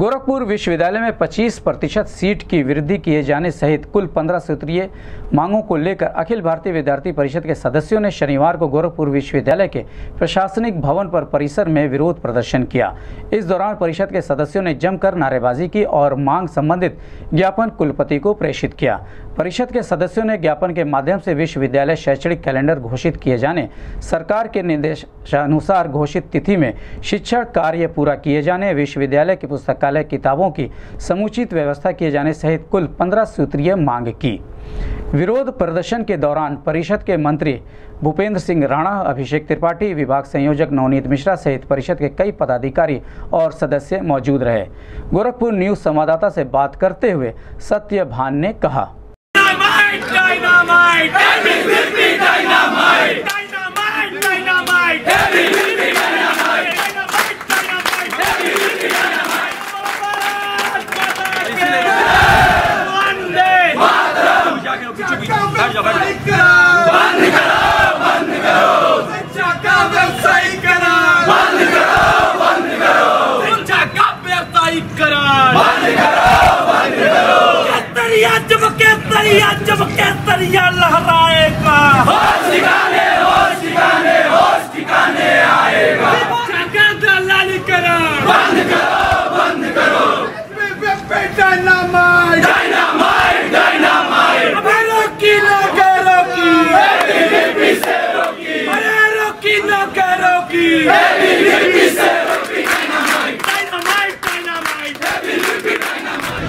गोरखपुर विश्वविद्यालय में 25 प्रतिशत सीट की वृद्धि किए जाने सहित कुल 15 सूत्रीय मांगों को लेकर अखिल भारतीय विद्यार्थी परिषद के सदस्यों ने शनिवार को गोरखपुर विश्वविद्यालय के प्रशासनिक भवन पर परिसर में विरोध प्रदर्शन किया। इस दौरान परिषद के सदस्यों ने जमकर नारेबाजी की और मांग संबंधित ज्ञापन कुलपति को प्रेषित किया। परिषद के सदस्यों ने ज्ञापन के माध्यम से विश्वविद्यालय शैक्षणिक कैलेंडर घोषित किए जाने, सरकार के निर्देशानुसार घोषित तिथि में शिक्षण कार्य पूरा किए जाने, विश्वविद्यालय की पुस्तकालय किताबों की समुचित व्यवस्था किए जाने सहित कुल पंद्रह सूत्रीय मांग की विरोध प्रदर्शन के दौरान परिषद के मंत्री भूपेंद्र सिंह राणा, अभिषेक त्रिपाठी, विभाग संयोजक नवनीत मिश्रा सहित परिषद के कई पदाधिकारी और सदस्य मौजूद रहे गोरखपुर न्यूज़ संवाददाता से बात करते हुए सत्य ने कहा Dynamite! Dynamite! Dynamite! Italian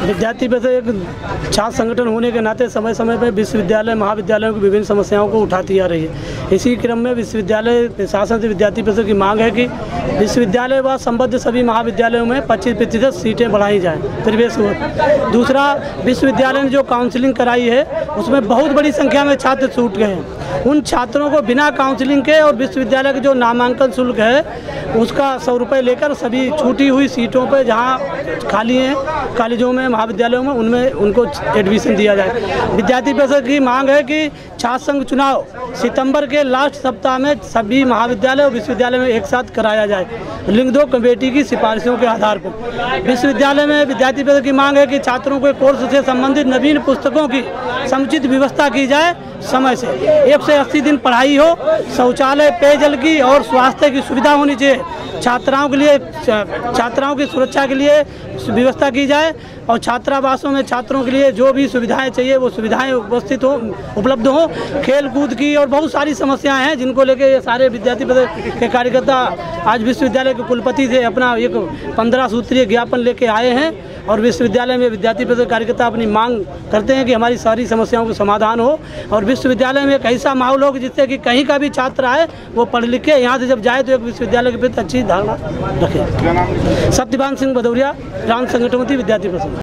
विद्यार्थी वैसे एक छात्र संगठन होने के नाते समय समय पर विश्वविद्यालय, महाविद्यालयों की विभिन्न समस्याओं को उठाती आ रही है। इसी क्रम में विश्वविद्यालय शासन से विद्यार्थी परिषद की मांग है कि विश्वविद्यालय व संबद्ध सभी महाविद्यालयों में 25 प्रतिशत सीटें बढ़ाई जाएँ, प्रवेश दूसरा, विश्वविद्यालय ने जो काउंसिलिंग कराई है, उसमें बहुत बड़ी संख्या में छात्र छूट गए हैं। उन छात्रों को बिना काउंसिलिंग के और विश्वविद्यालय के जो नामांकन शुल्क है, उसका सौ रुपये लेकर सभी छूटी हुई सीटों पर जहाँ खाली हैं कॉलेजों में, महाविद्यालयों में उनमें उनको एडमिशन दिया जाए। विद्यार्थी परिषद की मांग है कि छात्र संघ चुनाव सितंबर के लास्ट सप्ताह में सभी महाविद्यालय और विश्वविद्यालय में एक साथ कराया जाए। लिंग दो कमेटी की सिफारिशों के आधार पर। विश्वविद्यालय में विद्यार्थी परिषद की मांग है कि छात्रों के कोर्स से संबंधित नवीन पुस्तकों की समुचित व्यवस्था की जाए। समय से। एक से अस्सी दिन पढ़ाई हो, शौचालय, पेयजल की और स्वास्थ्य की सुविधा होनी चाहिए। छात्राओं के लिए, छात्राओं की सुरक्षा के लिए व्यवस्था की जाए। और छात्रावासों में छात्रों के लिए जो भी सुविधाएँ चाहिए, वो सुविधाएँ उपस्थित हो, उपलब्ध हो। खेल कूद की और बहुत सारी समस्याएँ हैं जिनको लेके ये सारे विद्यार्थी के कार्यकर्ता आज विश्वविद्यालय के कुलपति से अपना एक पंद्रह सूत्रीय ज्ञापन लेके आए हैं और विश्वविद्यालय में विद्यार्थी परिषद कार्यकर्ता अपनी मांग करते हैं कि हमारी सारी समस्याओं का समाधान हो। और विश्वविद्यालय में एक ऐसा माहौल हो जिससे कि कहीं का भी छात्र आए, वो पढ़ लिख के यहाँ से जब जाए तो एक विश्वविद्यालय के प्रति अच्छी धारणा रखे। सत्यवान सिंह भदौरिया राम संगठन विद्यार्थी परिषद